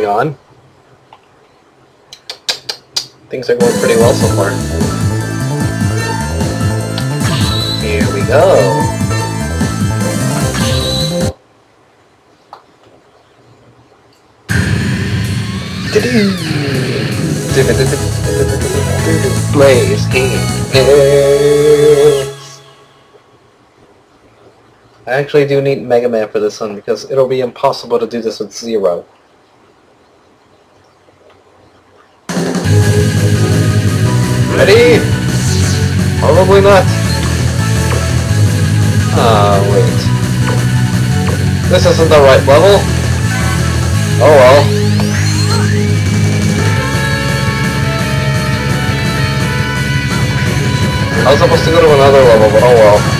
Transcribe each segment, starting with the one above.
moving on. Things are going pretty well so far. Here we go. Blaze I actually do need Mega Man for this one because it'll be impossible to do this with Zero. Ready? Probably not. Ah, wait. This isn't the right level? Oh well. I was supposed to go to another level, but oh well.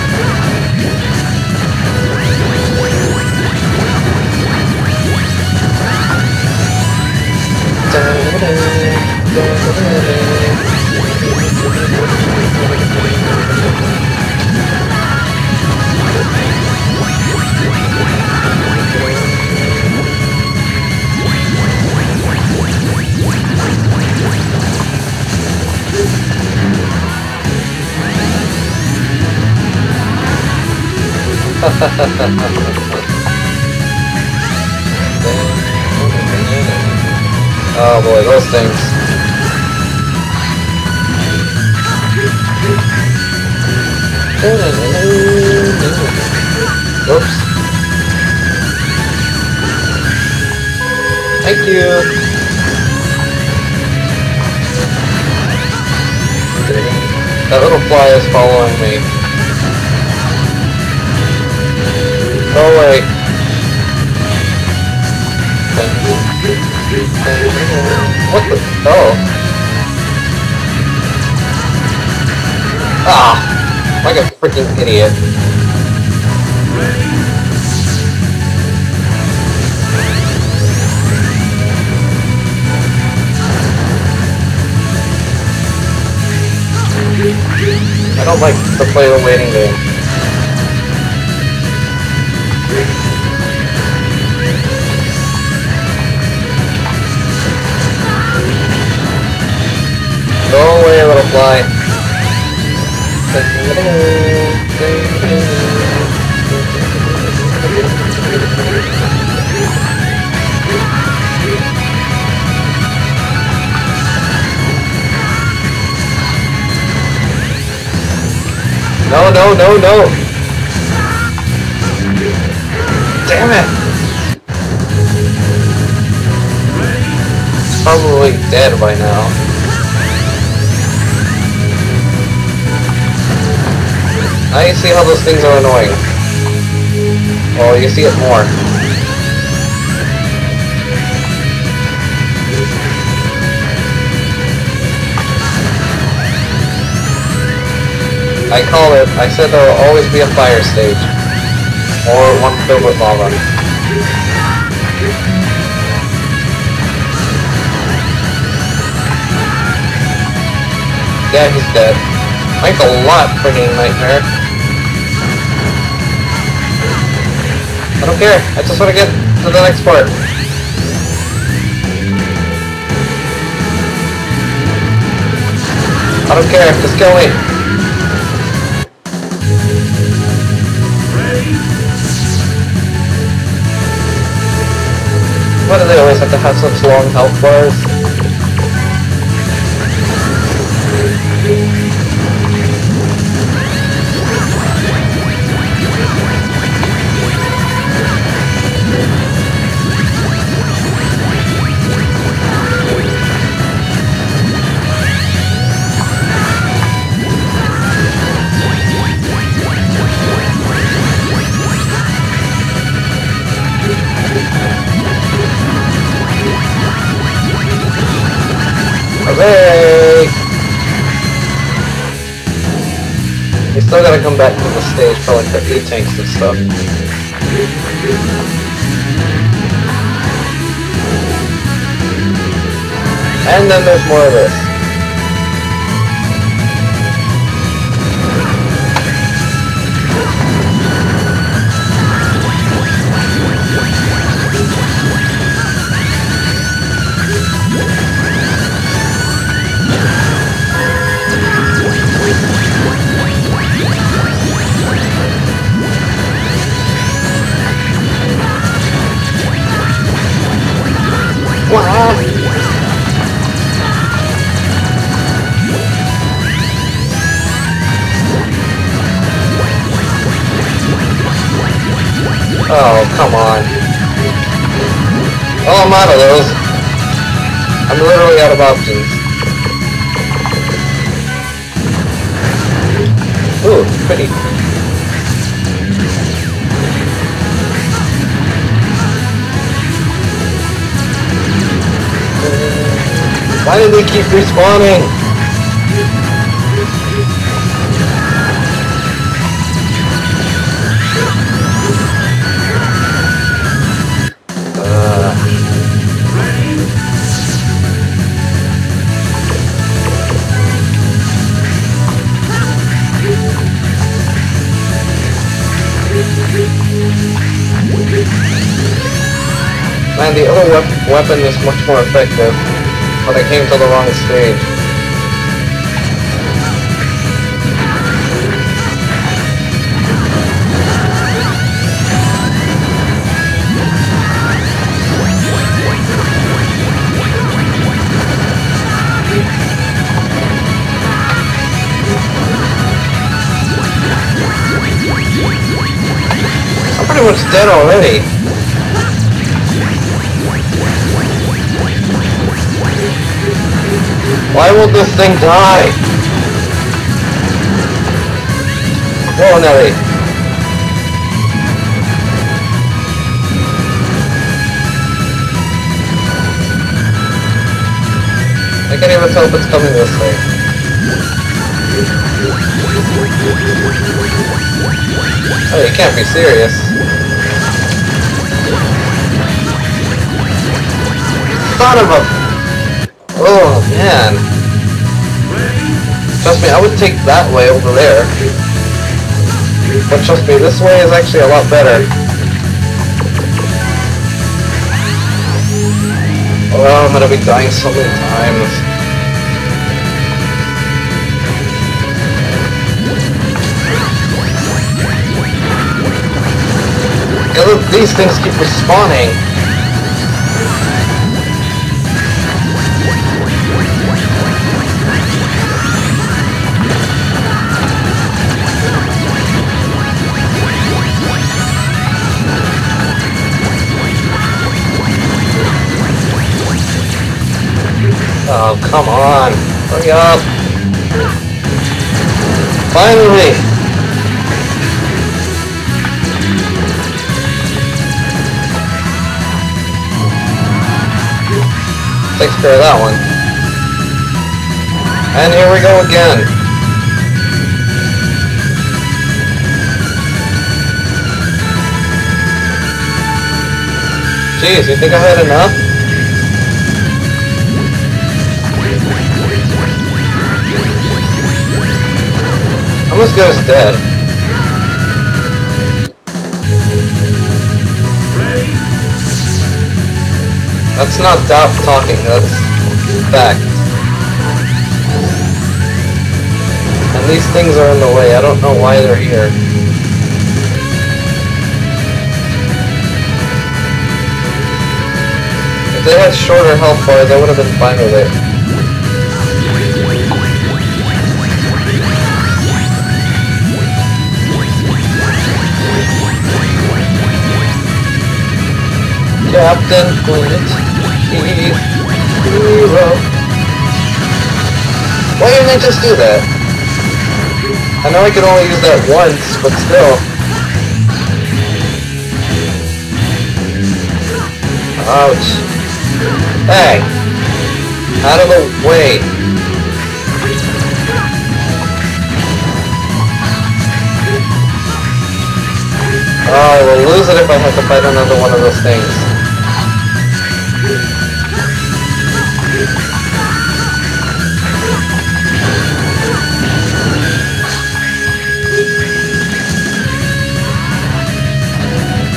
oh boy, those things. Oops. Thank you. That little fly is following me. Go away. What the? Oh. Ah! Like a freaking idiot. I don't like to play the waiting game. Fly. No, no, no, no! Damn it! Probably dead by now. I see how those things are annoying. Well, you see it more. I call it, I said there will always be a fire stage. Or one filled with lava. Yeah, he's dead. Thanks a lot, freaking Nightmare. I don't care. I just want to get to the next part. I don't care. Just kill me. Why do they always have to have such long health bars? Come back to the stage for like the E-tanks and stuff. And then there's more of this. I'm out of those. I'm literally out of options. Ooh, pretty. Why do they keep respawning? Man, the other wep weapon is much more effective, but I came to the wrong stage. Much dead already. Why won't this thing die? Whoa, Nelly. I can't even tell if it's coming this way. Oh, you can't be serious. Son of a... Oh, man. Trust me, I would take that way over there. But trust me, this way is actually a lot better. Oh, I'm gonna be dying so many times. Look, these things keep respawning. Oh, come on. Hurry up. Finally! Takes care of that one. And here we go again. Jeez, you think I had enough? I'm good as dead. That's not doubt talking, that's fact. And these things are in the way, I don't know why they're here. If they had shorter health bars, I would have been fine with it. Captain Planet Hero. Why didn't they just do that? I know I can only use that once, but still. Ouch. Hey! Out of the way! Oh, I will lose it if I have to fight another one of those things.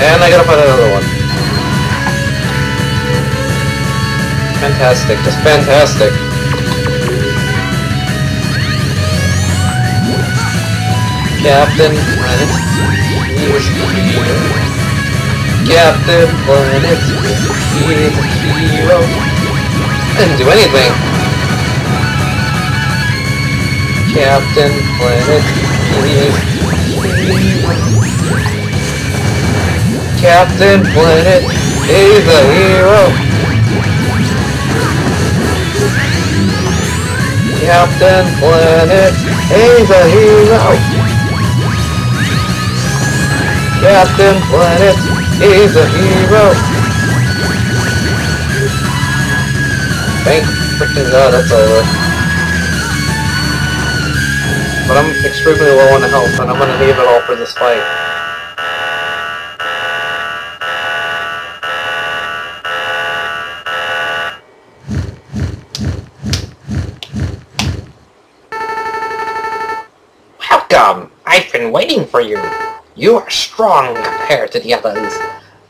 And I gotta find another one. Fantastic, just fantastic. Captain Planet He is here. Captain Planet a hero. Didn't do anything. Captain Planet is hero. Captain Planet, he's a hero. Captain Planet, he's a hero. Captain Planet, he's a hero. Thank freaking god that's over. But I'm extremely low on health, and I'm gonna leave it all for this fight. I've been waiting for you. You are strong compared to the others.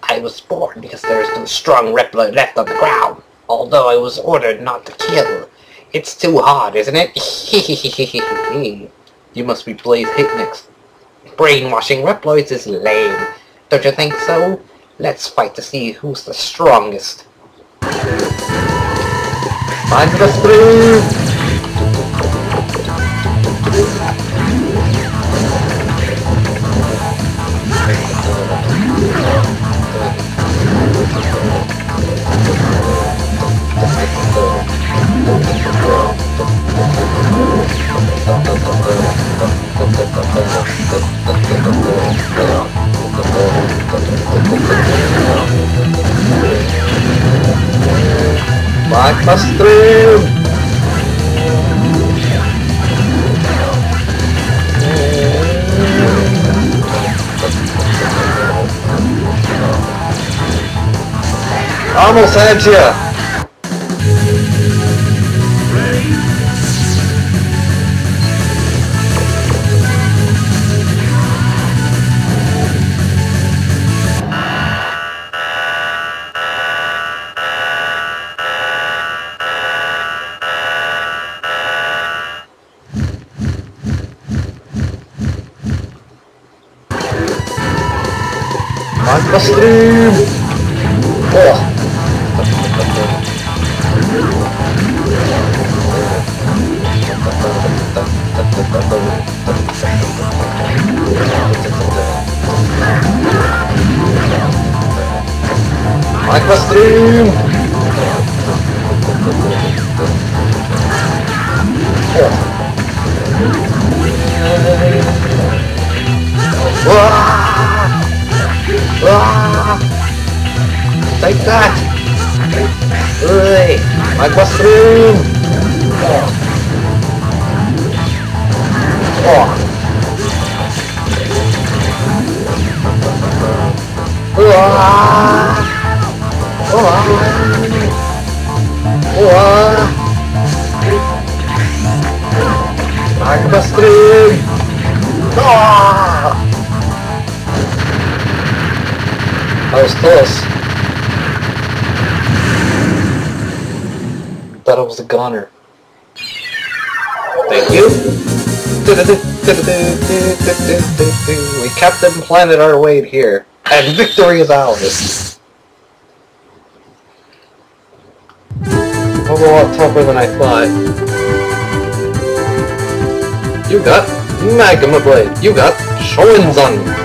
I was born because there is no strong Reploid left on the ground, although I was ordered not to kill. It's too hard, isn't it? You must be Blaze Heatnix. Brainwashing Reploids is lame. Don't you think so? Let's fight to see who's the strongest. Find the through! Almost had you! Mantap stream. Wah. Stream. Wah. Ah! Take that! Oi! My mushroom! Oh! Oh! Ah! Ah! My mushroom! Ah! That was close. Thought I was a goner. Thank you. We kept Captain Planet our way here, and victory is ours. A lot tougher than I thought. You got Magma Blade. You got Shoenzan.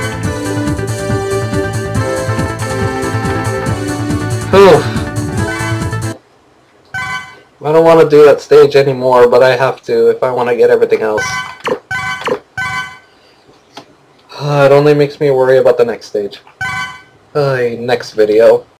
I don't want to do that stage anymore, but I have to if I want to get everything else. it only makes me worry about the next stage. Uh, next video.